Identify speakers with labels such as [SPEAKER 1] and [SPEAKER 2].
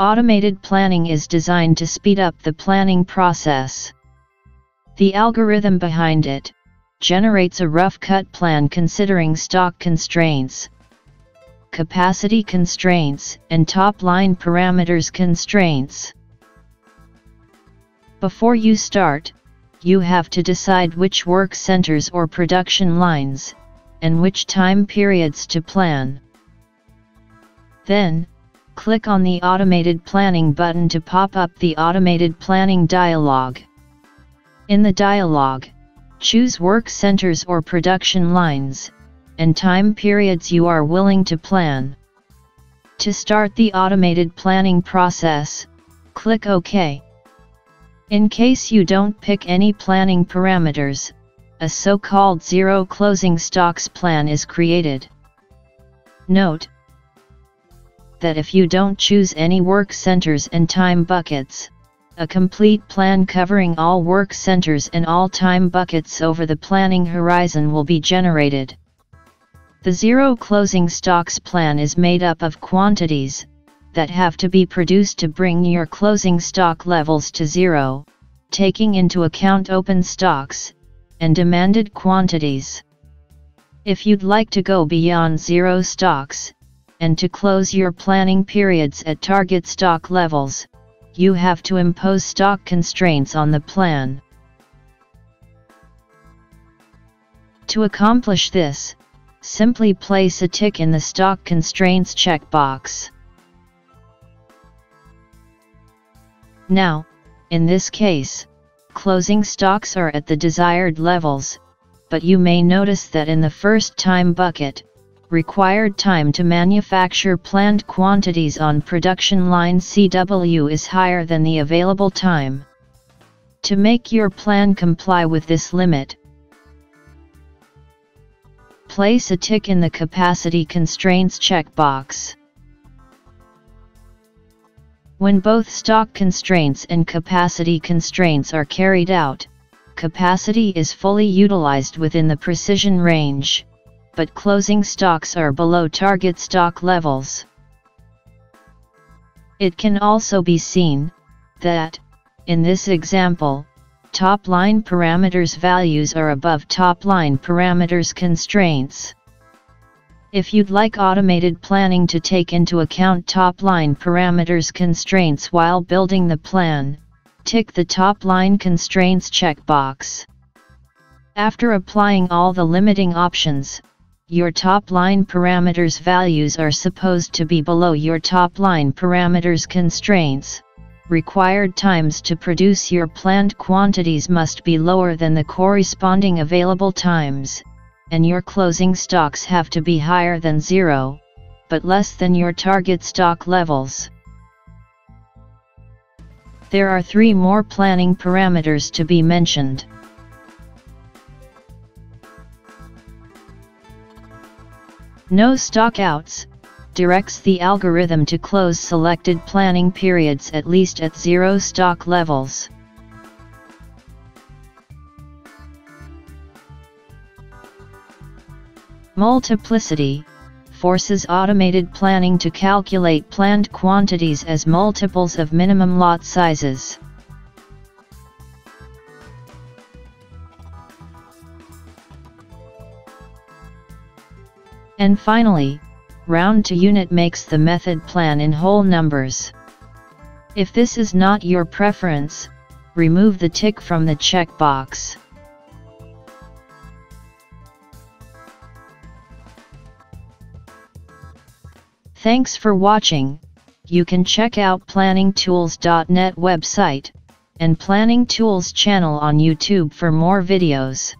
[SPEAKER 1] Automated planning is designed to speed up the planning process. The algorithm behind it generates a rough cut plan considering stock constraints, capacity constraints, and top line parameters constraints. Before you start, you have to decide which work centers or production lines, and which time periods to plan. Then, click on the Automated Planning button to pop up the Automated Planning dialog. In the dialog, choose work centers or production lines, and time periods you are willing to plan. To start the automated planning process, click OK. In case you don't pick any planning parameters, a so-called zero closing stocks plan is created. Note that if you don't choose any work centers and time buckets, a complete plan covering all work centers and all time buckets over the planning horizon will be generated. The zero closing stocks plan is made up of quantities, that have to be produced to bring your closing stock levels to zero, taking into account open stocks, and demanded quantities. If you'd like to go beyond zero stocks, and to close your planning periods at target stock levels, you have to impose stock constraints on the plan. To accomplish this, simply place a tick in the Stock Constraints checkbox. Now, in this case, closing stocks are at the desired levels, but you may notice that in the first time bucket, required time to manufacture planned quantities on production line CW is higher than the available time. To make your plan comply with this limit, place a tick in the Capacity Constraints checkbox. When both stock constraints and capacity constraints are carried out, capacity is fully utilized within the precision range, but closing stocks are below target stock levels. It can also be seen that, in this example, top line parameters values are above top line parameters constraints. If you'd like automated planning to take into account top-line parameters constraints while building the plan, tick the top-line constraints checkbox. After applying all the limiting options, your top-line parameters values are supposed to be below your top-line parameters constraints. Required times to produce your planned quantities must be lower than the corresponding available times and your closing stocks have to be higher than zero, but less than your target stock levels. There are three more planning parameters to be mentioned. No stockouts directs the algorithm to close selected planning periods at least at zero stock levels. Multiplicity forces automated planning to calculate planned quantities as multiples of minimum lot sizes. And finally, round to unit makes the method plan in whole numbers. If this is not your preference, remove the tick from the checkbox. Thanks for watching. You can check out planningtools.net website and Planning Tools channel on YouTube for more videos.